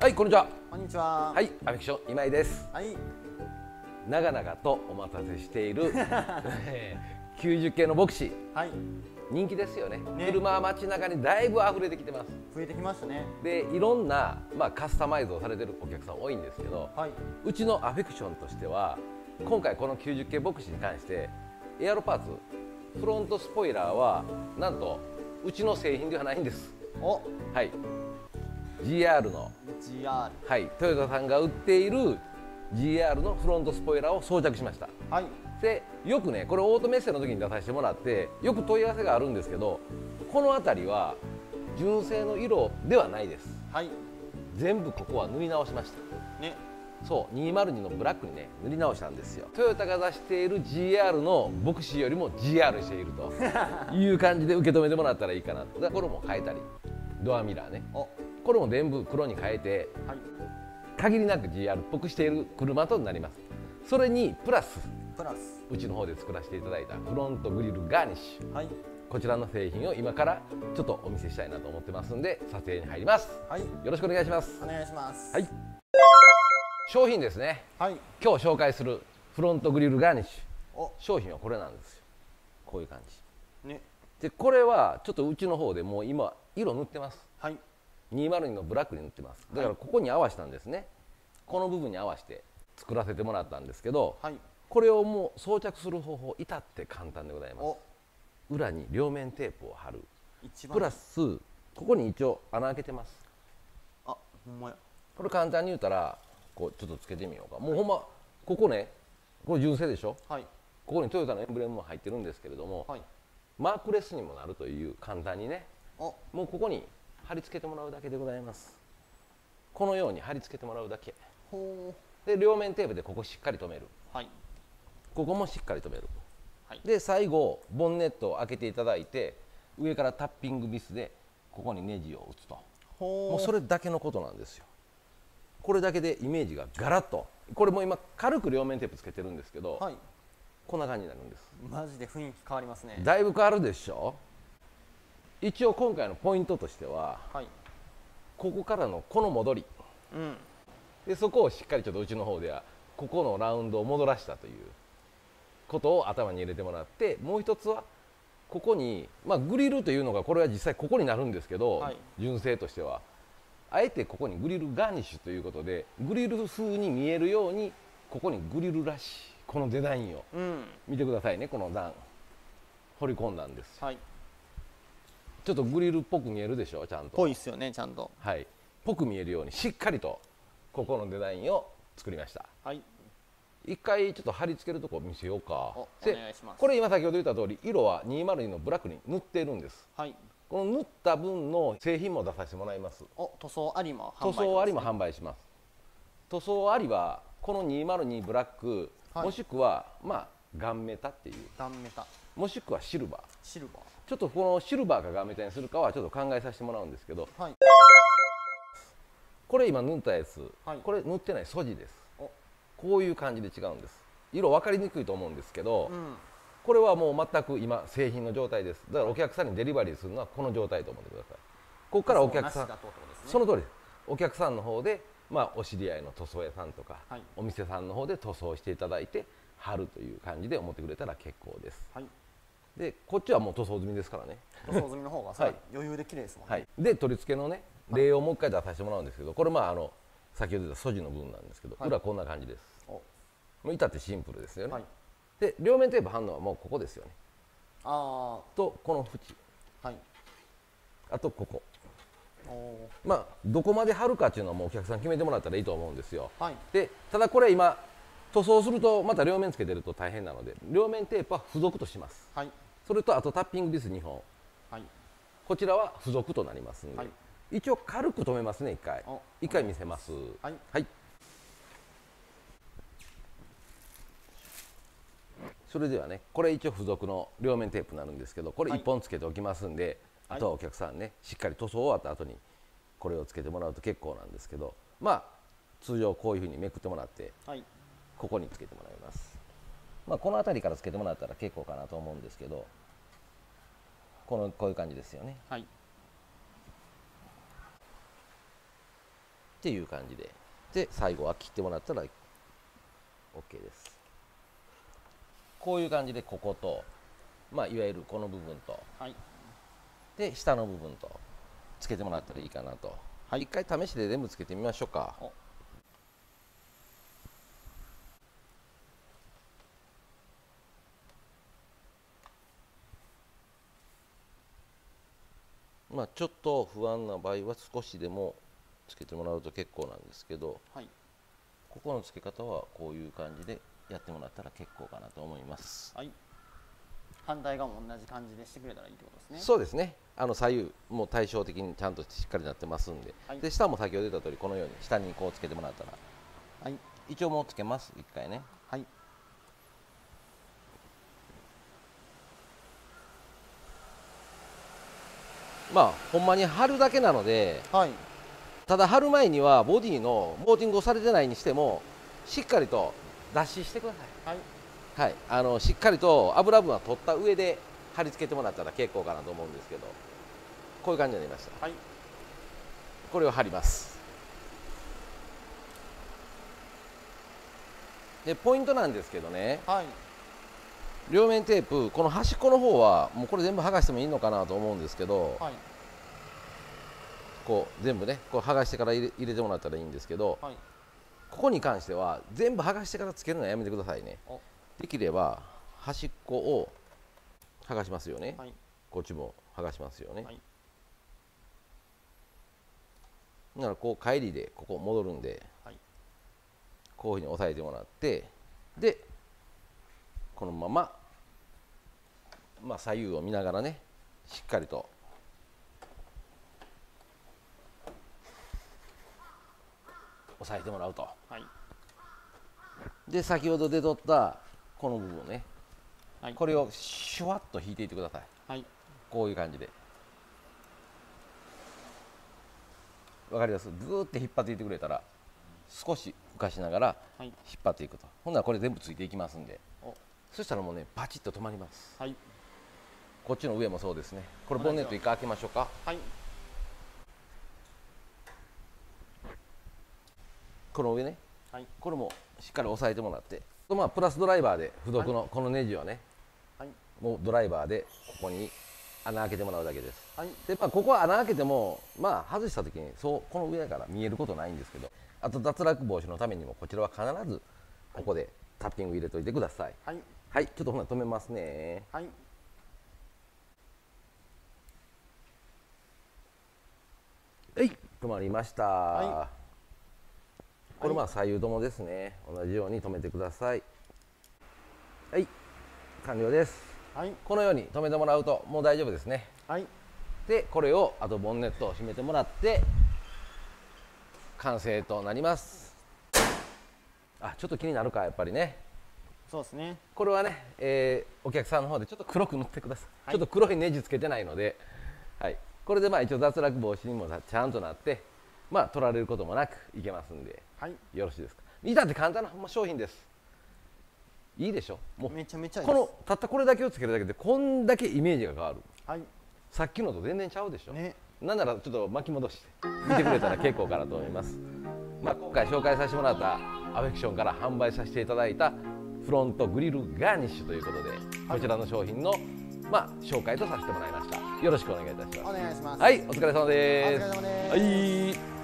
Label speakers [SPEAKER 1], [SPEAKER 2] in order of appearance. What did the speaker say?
[SPEAKER 1] はいこんにちは
[SPEAKER 2] こんにちは。
[SPEAKER 1] はいアフィクション今井です
[SPEAKER 2] はい。
[SPEAKER 1] 長々とお待たせしているえー90系の牧師
[SPEAKER 2] はい。
[SPEAKER 1] 人気ですよね
[SPEAKER 2] ね
[SPEAKER 1] 車は街中にだいぶ溢れてきてます
[SPEAKER 2] 増えてきましたね。
[SPEAKER 1] でいろんな、まあ、カスタマイズをされてるお客さん多いんですけど
[SPEAKER 2] はい。
[SPEAKER 1] うちのアフィクションとしては今回この90系牧師に関してエアロパーツフロントスポイラーはなんとうちの製品ではないんです
[SPEAKER 2] お、
[SPEAKER 1] はい GR の
[SPEAKER 2] GR。
[SPEAKER 1] はい、トヨタさんが売っている GR のフロントスポイラーを装着しました。
[SPEAKER 2] はい。
[SPEAKER 1] でよくねこれオートメッセの時に出させてもらってよく問い合わせがあるんですけどこの辺りは純正の色ではないです。
[SPEAKER 2] はい。
[SPEAKER 1] 全部ここは塗り直しました。
[SPEAKER 2] ね。
[SPEAKER 1] そう202のブラックにね塗り直したんですよ。トヨタが出している GR の牧師よりも GR しているという感じで受け止めてもらったらいいかな。とこれも変えたり。ドアミラーね。
[SPEAKER 2] お、
[SPEAKER 1] これも全部黒に変えて
[SPEAKER 2] はい。
[SPEAKER 1] 限りなく GR っぽくしている車となりますそれにプラス
[SPEAKER 2] プラス。
[SPEAKER 1] うちの方で作らせていただいたフロントグリルガーニッシュ
[SPEAKER 2] はい。
[SPEAKER 1] こちらの製品を今からちょっとお見せしたいなと思ってますんで撮影に入ります
[SPEAKER 2] はい。
[SPEAKER 1] よろしくお願いします
[SPEAKER 2] お願いします。
[SPEAKER 1] はい商品ですね
[SPEAKER 2] はい。
[SPEAKER 1] 今日紹介するフロントグリルガーニッシュ
[SPEAKER 2] お、
[SPEAKER 1] 商品はこれなんですよこういう感じ
[SPEAKER 2] ね。
[SPEAKER 1] でこれはちょっとうちの方でもう今色塗ってます
[SPEAKER 2] はい。
[SPEAKER 1] 202のブラックに塗ってますだからここに合わせたんですねこの部分に合わせて作らせてもらったんですけど
[SPEAKER 2] はい。
[SPEAKER 1] これをもう装着する方法至って簡単でございます、裏に両面テープを貼る。プラスここに一応穴開けてます
[SPEAKER 2] あ、ほんまや。
[SPEAKER 1] これ簡単に言うたらこうちょっとつけてみようかもうほんまここねこれ純正でしょ
[SPEAKER 2] はい。
[SPEAKER 1] ここにトヨタのエンブレムも入ってるんですけれども、
[SPEAKER 2] はい。
[SPEAKER 1] マークレスにもなるという簡単にね、もうここに貼り付けてもらうだけでございますこのように貼り付けてもらうだけ
[SPEAKER 2] ほ
[SPEAKER 1] で両面テープでここしっかり留める
[SPEAKER 2] う。はい。
[SPEAKER 1] ここもしっかり留める
[SPEAKER 2] はい。
[SPEAKER 1] で最後ボンネットを開けていただいて上からタッピングビスでここにネジを打つと。もうそれだけのことなんですよこれだけでイメージがガラッとこれも今軽く両面テープつけてるんですけど、
[SPEAKER 2] はい。
[SPEAKER 1] こんな感じになるんです
[SPEAKER 2] マジで雰囲気変わりますね。
[SPEAKER 1] だいぶ変わるでしょ一応今回のポイントとしては
[SPEAKER 2] はい。
[SPEAKER 1] ここからのこの戻り
[SPEAKER 2] うん。
[SPEAKER 1] でそこをしっかりちょっとうちの方ではここのラウンドを戻らしたということを頭に入れてもらってもう一つはここに、まあ、グリルというのがこれは実際ここになるんですけど、
[SPEAKER 2] はい
[SPEAKER 1] 純正としてはあえてここにグリルガーニッシュということでグリル風に見えるようにここにグリルらしいこのデザインを
[SPEAKER 2] うん。
[SPEAKER 1] 見てくださいねこの段彫り込んだんです
[SPEAKER 2] はい。
[SPEAKER 1] ちょっとグリルっぽく見えるでしょちゃんと。
[SPEAKER 2] ぽいっすよね、ちゃんと。
[SPEAKER 1] はい。ぽく見えるようにしっかりとここのデザインを作りました。
[SPEAKER 2] はい。
[SPEAKER 1] 一回ちょっと貼り付けるとこ見せようか。
[SPEAKER 2] お願いします。
[SPEAKER 1] これ今先ほど言った通り色は202のブラックに塗っているんです。
[SPEAKER 2] はい。
[SPEAKER 1] この塗った分の製品も出させてもらいます。
[SPEAKER 2] お、塗装ありも販売
[SPEAKER 1] 塗装ありも販売します。塗装ありはこの202ブラック、
[SPEAKER 2] はい。
[SPEAKER 1] もしくはまあガンメタっていう。
[SPEAKER 2] 断メタ。
[SPEAKER 1] もしくはシルバー。
[SPEAKER 2] シルバ
[SPEAKER 1] ちょっとこのシルバーかガンメタにするかはちょっと考えさせてもらうんですけど。
[SPEAKER 2] ー。はい。
[SPEAKER 1] これ今塗ったやつ、
[SPEAKER 2] はい。
[SPEAKER 1] これ塗ってない素地です。
[SPEAKER 2] お、
[SPEAKER 1] こういう感じで違うんです。色分かりにくいと思うんですけど、
[SPEAKER 2] うん。
[SPEAKER 1] これはもう全く今製品の状態です。だからお客さんにデリバリーするのはこの状態と思ってください。ここからお客さん。
[SPEAKER 2] ね。
[SPEAKER 1] その通り。ですお客さんの方で、まあ、お知り合いの塗装屋さんとか、
[SPEAKER 2] はい。
[SPEAKER 1] お店さんの方で塗装していただいて貼るという感じで思ってくれたら結構です。
[SPEAKER 2] はい。
[SPEAKER 1] でこっちはもう塗装済みですからね、
[SPEAKER 2] 塗装済みの方がさ、
[SPEAKER 1] はい。
[SPEAKER 2] 余裕で綺麗ですもんね。
[SPEAKER 1] はい、で取り付けのね例をもう一回出させてもらうんですけどこれまああの先ほど言った素地の部分なんですけど、
[SPEAKER 2] はい。
[SPEAKER 1] 裏こんな感じです。
[SPEAKER 2] お、
[SPEAKER 1] もう至ってシンプルですよね、
[SPEAKER 2] はい。
[SPEAKER 1] で両面テープ貼るのはもうここですよね。
[SPEAKER 2] あ
[SPEAKER 1] とこの縁。
[SPEAKER 2] あ、はい。
[SPEAKER 1] あとここ。まあどこまで貼るかっていうのはもうお客さん決めてもらったらいいと思うんですよ。
[SPEAKER 2] はい。
[SPEAKER 1] でただこれ今塗装するとまた両面つけてると大変なので両面テープは付属とします。
[SPEAKER 2] はい。
[SPEAKER 1] それとあとタッピングビス2本。
[SPEAKER 2] はい。
[SPEAKER 1] こちらは付属となりますんで、
[SPEAKER 2] はい。
[SPEAKER 1] 一応軽く止めますね一回。
[SPEAKER 2] お。
[SPEAKER 1] 一回見せます。
[SPEAKER 2] はい。
[SPEAKER 1] はい。それではねこれ一応付属の両面テープになるんですけどこれ
[SPEAKER 2] はい。
[SPEAKER 1] 1本つけておきますんで、
[SPEAKER 2] はい。
[SPEAKER 1] あとはお客さんねしっかり塗装終わった後にこれをつけてもらうと結構なんですけどまあ通常こういうふうにめくってもらって
[SPEAKER 2] はい。
[SPEAKER 1] ここにつけてもらいます、まあ、この辺りからつけてもらったら結構かなと思うんですけどこのこういう感じですよね。
[SPEAKER 2] はい。
[SPEAKER 1] っていう感じで。で最後は切ってもらったら OK です。こういう感じでここと、まあ、いわゆるこの部分と
[SPEAKER 2] はい。
[SPEAKER 1] で下の部分とつけてもらったらいいかなと、
[SPEAKER 2] はい。
[SPEAKER 1] 一回試しで全部つけてみましょうかまあちょっと不安な場合は少しでもつけてもらうと結構なんですけど
[SPEAKER 2] はい。
[SPEAKER 1] ここの付け方はこういう感じでやってもらったら結構かなと思います、
[SPEAKER 2] はい。反対側も同じ感じでしてくれたらいいってことですね。
[SPEAKER 1] そうですね。あの左右も対照的にちゃんとしっかりなってますんで,、
[SPEAKER 2] はい。
[SPEAKER 1] で下も先ほど言った通りこのように下にこうつけてもらったら。
[SPEAKER 2] はい。
[SPEAKER 1] 一応もうつけます。一回ねまあほんまに貼るだけなので
[SPEAKER 2] はい。
[SPEAKER 1] ただ貼る前にはボディのモーティングをされてないにしてもしっかりと脱脂してください。
[SPEAKER 2] はい。
[SPEAKER 1] はい、あのしっかりと油分は取った上で貼り付けてもらったら結構かなと思うんですけどこういう感じになりました。
[SPEAKER 2] はい。
[SPEAKER 1] これを貼ります。でポイントなんですけどね。
[SPEAKER 2] はい
[SPEAKER 1] 両面テープこの端っこの方はもうこれ全部剥がしてもいいのかなと思うんですけど
[SPEAKER 2] はい。
[SPEAKER 1] こう全部ねこう剥がしてから入れ入れてもらったらいいんですけど
[SPEAKER 2] はい。
[SPEAKER 1] ここに関しては全部剥がしてからつけるのはやめてくださいね。
[SPEAKER 2] お。
[SPEAKER 1] できれば端っこを剥がしますよね、
[SPEAKER 2] はい。
[SPEAKER 1] こっちも剥がしますよね、
[SPEAKER 2] はい。
[SPEAKER 1] ならこう帰りでここ戻るんで、
[SPEAKER 2] はい。
[SPEAKER 1] こういうふうに押さえてもらってでこのまま、まあ、左右を見ながらねしっかりと。押さえてもらうと。
[SPEAKER 2] はい。
[SPEAKER 1] で先ほどで取ったこの部分ね
[SPEAKER 2] はい。
[SPEAKER 1] これをシュワッと引いていってください。
[SPEAKER 2] はい。
[SPEAKER 1] こういう感じで。わかります？ぐーって引っ張っていってくれたら少し浮かしながら
[SPEAKER 2] はい。
[SPEAKER 1] 引っ張っていくと。ほんならこれ全部ついていきますんで。
[SPEAKER 2] お
[SPEAKER 1] そしたらもうねパチッと止まります。
[SPEAKER 2] はい。
[SPEAKER 1] こっちの上もそうですね。これボンネット一回開けましょうか。
[SPEAKER 2] はい。
[SPEAKER 1] この上ね。
[SPEAKER 2] はい。
[SPEAKER 1] これもしっかり押さえてもらって。とまあプラスドライバーで付属のこのネジはね。
[SPEAKER 2] はい。
[SPEAKER 1] もうドライバーでここに穴開けてもらうだけです。
[SPEAKER 2] はい。
[SPEAKER 1] でまあ、ここは穴開けても、まあ、外した時にそうこの上から見えることないんですけどあと脱落防止のためにもこちらは必ずここでタッピング入れといてください。
[SPEAKER 2] はい
[SPEAKER 1] はいちょっとほな止めますね。
[SPEAKER 2] はい。
[SPEAKER 1] はい止まりました、
[SPEAKER 2] は
[SPEAKER 1] これまあ左右ともですね。同じように止めてください。はい完了です。
[SPEAKER 2] はい。
[SPEAKER 1] このように止めてもらうともう大丈夫ですね。
[SPEAKER 2] はい。
[SPEAKER 1] でこれをあとボンネットを閉めてもらって完成となります。あちょっと気になるかやっぱりね
[SPEAKER 2] そうですね。
[SPEAKER 1] これはね、えーお客さんの方でちょっと黒く塗ってください、
[SPEAKER 2] はい。
[SPEAKER 1] ちょっと黒いネジつけてないので、はい、これでまあ一応脱落防止にもちゃんとなってまあ取られることもなくいけますんで
[SPEAKER 2] はい。
[SPEAKER 1] よろしいですか？見たって簡単なま商品です。いいでしょ？もう
[SPEAKER 2] めちゃめちゃいい
[SPEAKER 1] このたったこれだけをつけるだけでこんだけイメージが変わる。
[SPEAKER 2] はい。
[SPEAKER 1] さっきのと全然ちゃうでしょ、
[SPEAKER 2] ね。
[SPEAKER 1] なんならちょっと巻き戻して見てくれたら結構かなと思います、まあ、今回紹介させてもらったアフェクションから販売させていただいたフロントグリルガーニッシュということでこちらの商品の、まあ、紹介とさせてもらいました。よろしくお願いいたします。
[SPEAKER 2] お願いします。
[SPEAKER 1] はいお疲れ様
[SPEAKER 2] お
[SPEAKER 1] です。
[SPEAKER 2] 疲れ様です。
[SPEAKER 1] はい